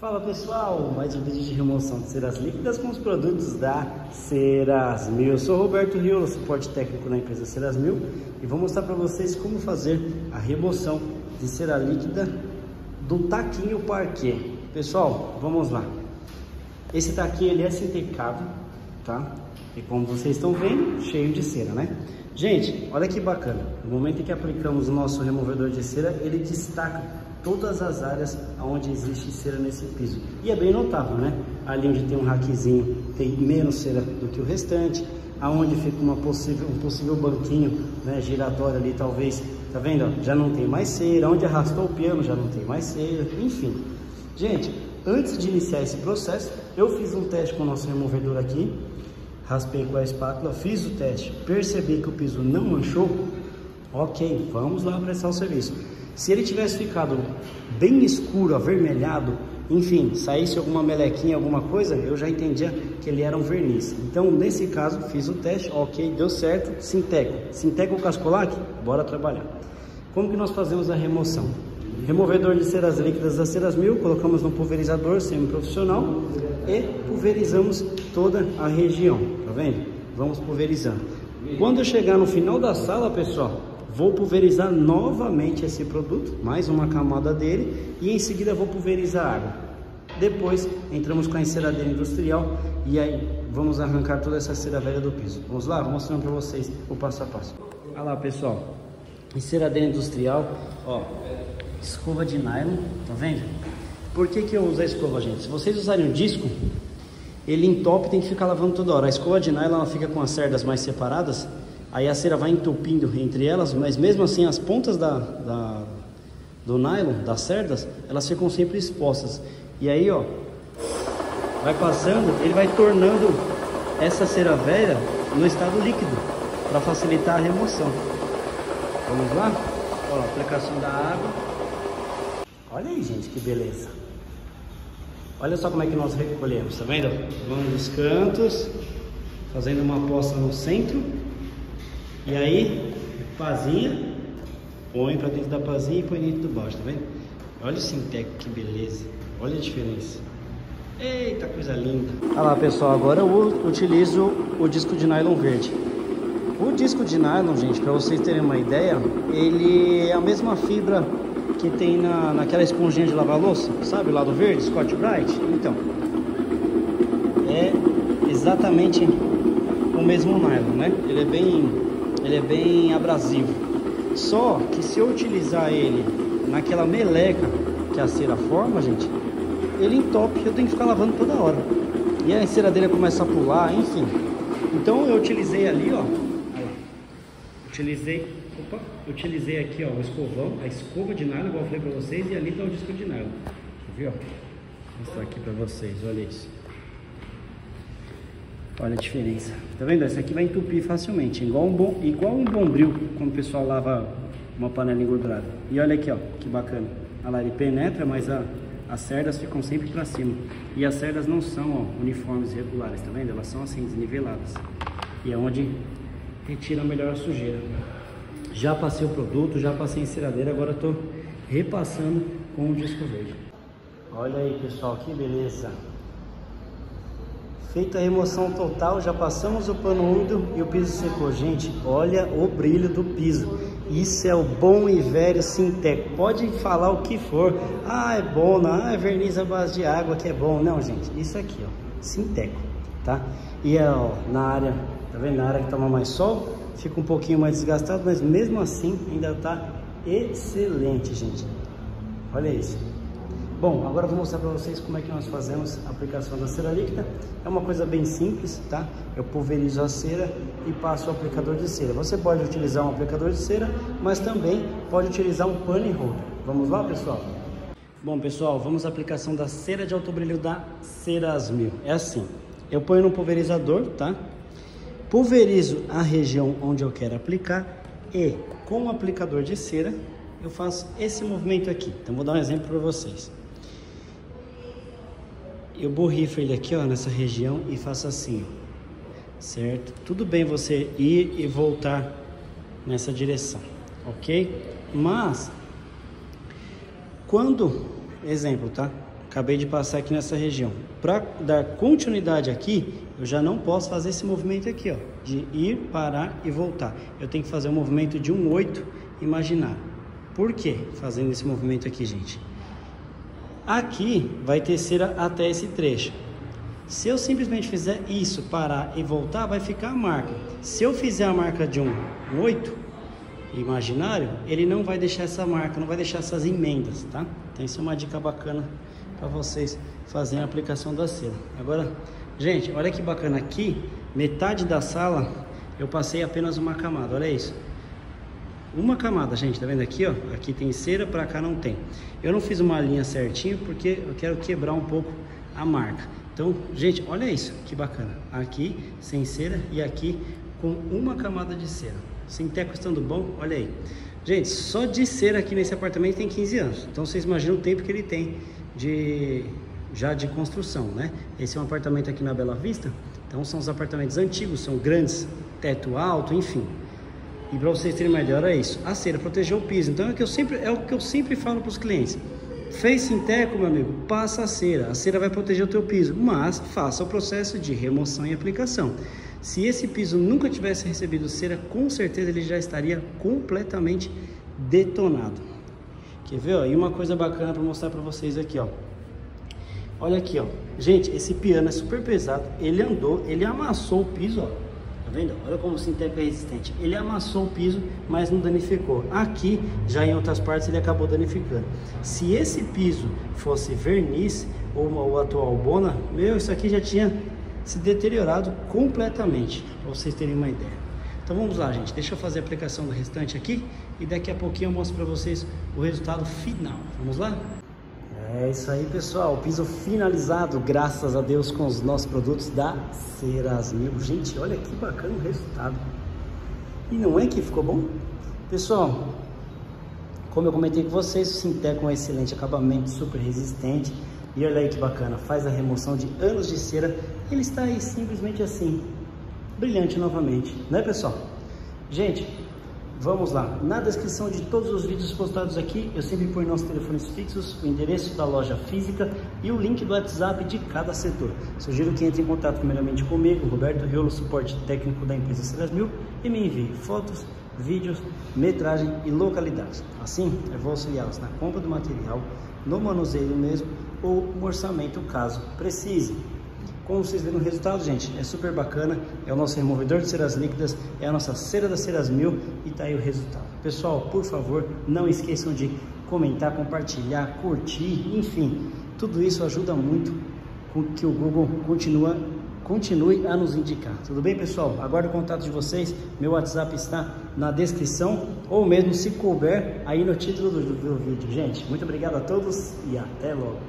Fala pessoal, mais um vídeo de remoção de ceras líquidas com os produtos da Ceras Mil. Eu sou Roberto Riolo, suporte técnico na empresa Ceras Mil e vou mostrar para vocês como fazer a remoção de cera líquida do taquinho parquet. Pessoal, vamos lá. Esse taquinho ele é sintecado, tá? E como vocês estão vendo, cheio de cera, né? Gente, olha que bacana. No momento em que aplicamos o nosso removedor de cera, ele destaca todas as áreas onde existe cera nesse piso. E é bem notável, né? Ali onde tem um raquezinho tem menos cera do que o restante. Aonde fica uma possível, um possível banquinho né, giratório ali, talvez, tá vendo? Já não tem mais cera. Onde arrastou o piano já não tem mais cera. Enfim, gente, antes de iniciar esse processo, eu fiz um teste com o nosso removedor aqui. Raspei com a espátula, fiz o teste, percebi que o piso não manchou. Ok, vamos lá prestar o serviço. Se ele tivesse ficado bem escuro, avermelhado, enfim, saísse alguma melequinha, alguma coisa, eu já entendia que ele era um verniz. Então, nesse caso, fiz o teste, ok, deu certo, sinteco. Sinteco cascolac? Bora trabalhar. Como que nós fazemos a remoção? Removedor de ceras líquidas das ceras mil, colocamos no pulverizador semi-profissional e pulverizamos toda a região, tá vendo? Vamos pulverizando. Quando chegar no final da sala, pessoal, Vou pulverizar novamente esse produto, mais uma camada dele e em seguida vou pulverizar a água. Depois entramos com a enceradeira industrial e aí vamos arrancar toda essa cera velha do piso. Vamos lá, vou mostrando para vocês o passo a passo. Olha lá pessoal, enceradeira industrial, ó, escova de nylon, tá vendo? Por que que eu uso a escova, gente? Se vocês usarem o disco, ele entope tem que ficar lavando toda hora. A escova de nylon ela fica com as cerdas mais separadas Aí a cera vai entupindo entre elas, mas mesmo assim as pontas da, da, do nylon, das cerdas, elas ficam sempre expostas. E aí, ó, vai passando, ele vai tornando essa cera velha no estado líquido, para facilitar a remoção. Vamos lá? Ó, aplicação da água. Olha aí, gente, que beleza. Olha só como é que nós recolhemos, tá vendo? Vamos nos cantos, fazendo uma poça no centro e aí, pazinha, põe para dentro da pazinha e põe dentro do balde, tá vendo? Olha o Sinteco, que beleza. Olha a diferença. Eita, coisa linda. Olha lá, pessoal, agora eu utilizo o disco de nylon verde. O disco de nylon, gente, para vocês terem uma ideia, ele é a mesma fibra que tem na, naquela esponjinha de lavar louça, sabe, lá do verde, Scott Bright? Então, é exatamente o mesmo nylon, né? Ele é bem ele é bem abrasivo. Só que se eu utilizar ele naquela meleca que a cera forma, gente, ele entope, eu tenho que ficar lavando toda hora. E a enceradeira começa a pular, enfim. Então eu utilizei ali, ó. Utilizei, opa, utilizei aqui, ó, o escovão, a escova de nylon, igual eu falei pra vocês, e ali tá o disco de nylon. Viu? Vou mostrar aqui pra vocês, olha isso. Olha a diferença. Tá vendo? Essa aqui vai entupir facilmente. Igual um, bom, igual um bombril, quando o pessoal lava uma panela engordurada. E olha aqui, ó, que bacana. Lá, ele penetra, mas a, as cerdas ficam sempre para cima. E as cerdas não são ó, uniformes regulares, tá vendo? Elas são assim, desniveladas. E é onde retira melhor a sujeira. Já passei o produto, já passei a enceradeira, agora estou repassando com o disco verde. Olha aí, pessoal, que beleza. Feita a remoção total, já passamos o pano úmido e o piso secou. Gente, olha o brilho do piso. Isso é o bom e velho Sintec. Pode falar o que for. Ah, é bom, não, ah, é verniz à base de água que é bom. Não, gente, isso aqui, ó, Sinteco, tá? E é, ó, na área, tá vendo? Na área que toma mais sol, fica um pouquinho mais desgastado, mas mesmo assim ainda tá excelente, gente. Olha isso. Bom, agora vou mostrar para vocês como é que nós fazemos a aplicação da cera líquida. É uma coisa bem simples, tá? Eu pulverizo a cera e passo o aplicador de cera. Você pode utilizar um aplicador de cera, mas também pode utilizar um pane holder. Vamos lá, pessoal? Bom, pessoal, vamos à aplicação da cera de alto brilho da Cerasmil. É assim, eu ponho no pulverizador, tá? Pulverizo a região onde eu quero aplicar e com o aplicador de cera eu faço esse movimento aqui. Então vou dar um exemplo para vocês eu borrifo ele aqui, ó, nessa região e faço assim, certo? Tudo bem você ir e voltar nessa direção, ok? Mas, quando, exemplo, tá? acabei de passar aqui nessa região. Para dar continuidade aqui, eu já não posso fazer esse movimento aqui, ó, de ir, parar e voltar. Eu tenho que fazer o um movimento de um oito imaginário. Por que fazendo esse movimento aqui, gente? Aqui vai ter cera até esse trecho. Se eu simplesmente fizer isso, parar e voltar, vai ficar a marca. Se eu fizer a marca de um 8 imaginário, ele não vai deixar essa marca, não vai deixar essas emendas, tá? Então isso é uma dica bacana para vocês fazerem a aplicação da cera. Agora, gente, olha que bacana aqui, metade da sala eu passei apenas uma camada, olha isso. Uma camada, gente, tá vendo aqui, ó? Aqui tem cera, para cá não tem. Eu não fiz uma linha certinho porque eu quero quebrar um pouco a marca. Então, gente, olha isso, que bacana. Aqui sem cera e aqui com uma camada de cera. Sinteco estando bom, olha aí. Gente, só de cera aqui nesse apartamento tem 15 anos. Então vocês imaginam o tempo que ele tem de já de construção, né? Esse é um apartamento aqui na Bela Vista. Então são os apartamentos antigos, são grandes, teto alto, enfim. E para vocês terem uma ideia, olha isso. A cera protegeu o piso. Então é o que eu sempre, é o que eu sempre falo para os clientes. Fez sinteco, meu amigo, passa a cera. A cera vai proteger o teu piso, mas faça o processo de remoção e aplicação. Se esse piso nunca tivesse recebido cera, com certeza ele já estaria completamente detonado. Quer ver? Ó? E uma coisa bacana para mostrar para vocês aqui, ó. Olha aqui, ó. Gente, esse piano é super pesado. Ele andou, ele amassou o piso, ó. Tá vendo? Olha como o Sinteco é resistente. Ele amassou o piso, mas não danificou. Aqui, já em outras partes, ele acabou danificando. Se esse piso fosse verniz ou o atual Bona, meu, isso aqui já tinha se deteriorado completamente, para vocês terem uma ideia. Então vamos lá, gente. Deixa eu fazer a aplicação do restante aqui e daqui a pouquinho eu mostro para vocês o resultado final. Vamos lá? É isso aí, pessoal. Piso finalizado, graças a Deus, com os nossos produtos da Cerasmil. Gente, olha que bacana o resultado. E não é que ficou bom? Pessoal, como eu comentei com vocês, o Sinteco é um excelente acabamento, super resistente. E olha aí que bacana, faz a remoção de anos de cera. Ele está aí simplesmente assim, brilhante novamente, né pessoal? Gente, Vamos lá, na descrição de todos os vídeos postados aqui, eu sempre ponho nossos telefones fixos, o endereço da loja física e o link do WhatsApp de cada setor. Sugiro que entre em contato primeiramente comigo, Roberto Riolo, suporte técnico da empresa Ceras Mil, e me envie fotos, vídeos, metragem e localidades. Assim, eu vou auxiliá-los na compra do material, no manuseio mesmo ou no orçamento caso precise. Como vocês viram o resultado, gente, é super bacana. É o nosso removedor de ceras líquidas, é a nossa cera das ceras mil e tá aí o resultado. Pessoal, por favor, não esqueçam de comentar, compartilhar, curtir, enfim. Tudo isso ajuda muito com que o Google continua, continue a nos indicar. Tudo bem, pessoal? Aguardo o contato de vocês. Meu WhatsApp está na descrição ou mesmo se couber aí no título do, do vídeo. Gente, muito obrigado a todos e até logo.